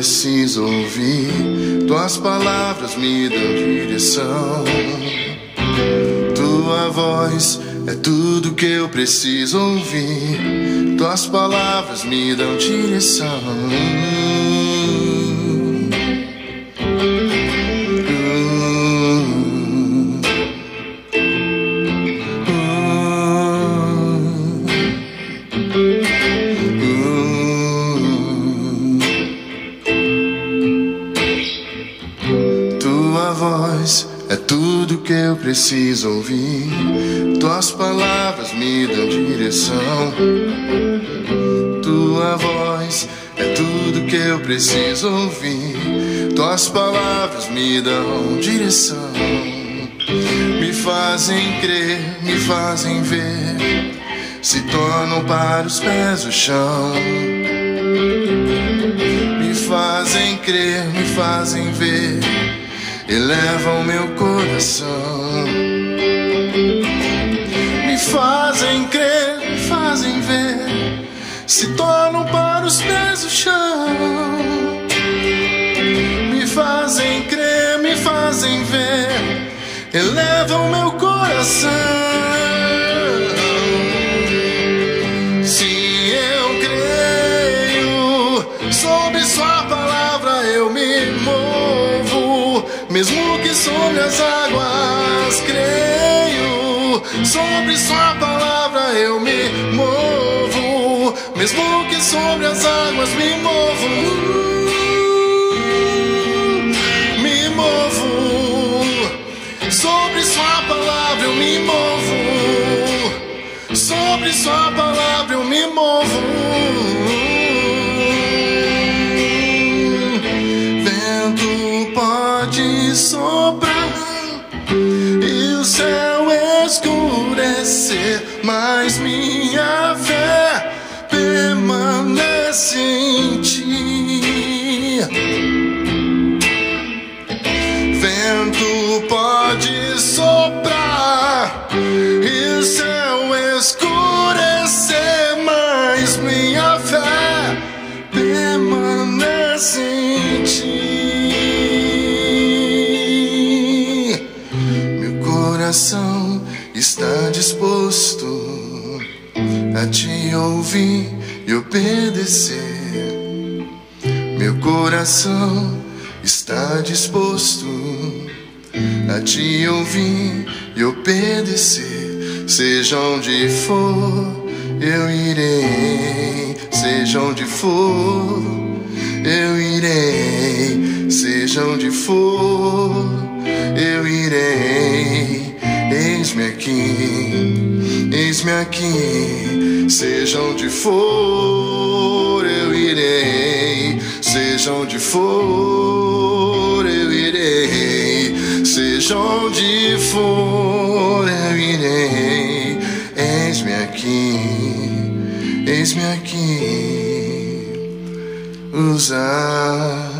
preciso ouvir. Tuas palavras me dão direção. Tua voz é tudo que eu preciso ouvir. Tuas palavras me dão direção. Preciso ouvir. Tuas palavras me dão direção. Tua voz é tudo que eu preciso ouvir. Tuas palavras me dão direção. Me fazem crer, me fazem ver. Se tornam para os pés o chão. Me fazem crer, me fazem ver elevam meu coração. Me fazem crer, me fazem ver, se tornam para os pés o chão. Me fazem crer, me fazem ver, elevam meu coração. Mesmo que sobre as águas creio, sobre Sua palavra eu me movo, mesmo que sobre as águas me movo, me movo, sobre Sua palavra eu me movo, sobre Sua palavra eu me movo. Escurecer, mas minha fé permanece em coração está disposto a te ouvir e obedecer. Meu coração está disposto a te ouvir e obedecer. Seja onde for, eu irei. Seja onde for, eu irei. Seja onde for, aqui, seja onde for, eu irei, seja onde for, eu irei, seja onde for, eu irei, eis-me aqui, eis-me aqui, usar.